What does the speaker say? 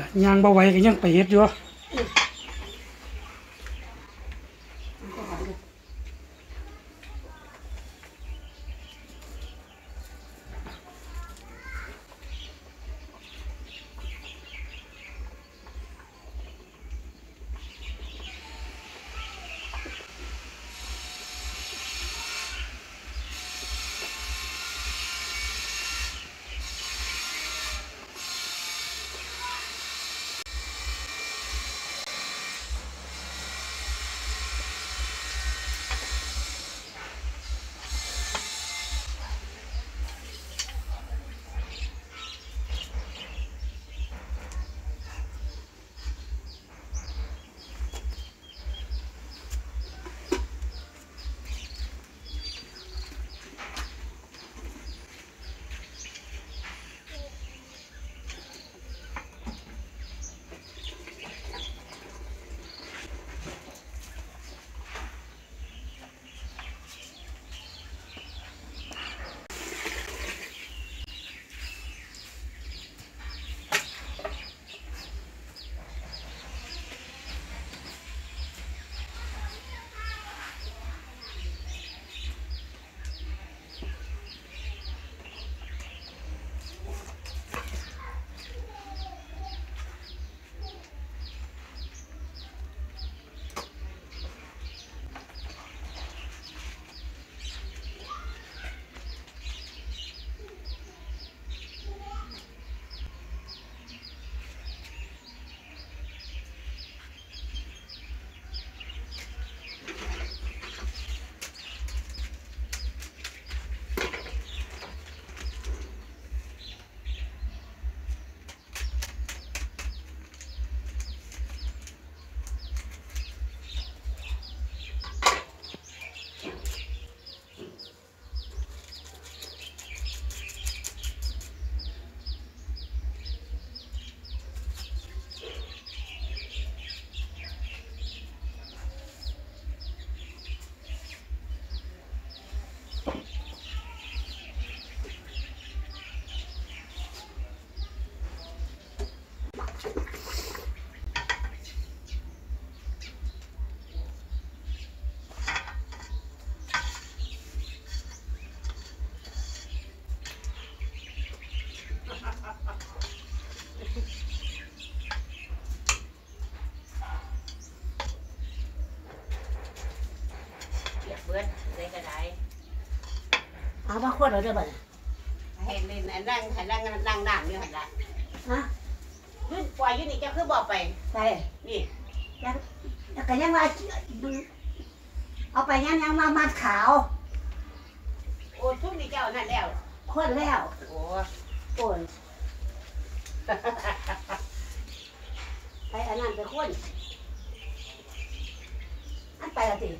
ล่ะยางบ่ไหวก็ยังไปเฮ็ดอยู่ บิดเลยก็ได้เอามาขวดเราเด้อบัดนี้เห็นเลยอันนั่งหันนั่งนั่งน้ำอยู่หันละฮะขึ้นปล่อยอยู่นี่เจ้าคือบอกไปไปนี่แล้วก็ยังว่าเอาไปยังยังมามัดขาวโอ้ทุกนี่เจ้านั่นแล้วขวดแล้วโอ้โอ้ยไปอันนั้นไปขวดอันไปละสิ